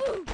Ooh.